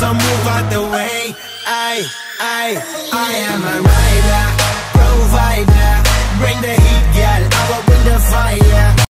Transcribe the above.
So move out the way. I, I, I am alright.